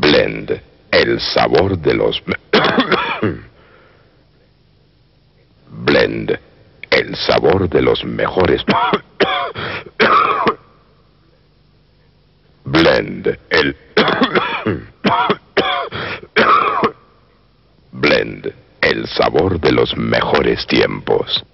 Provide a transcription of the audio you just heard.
Blend, el sabor de los... Blend, el sabor de los mejores... Blend, el... Blend, el sabor de los mejores tiempos.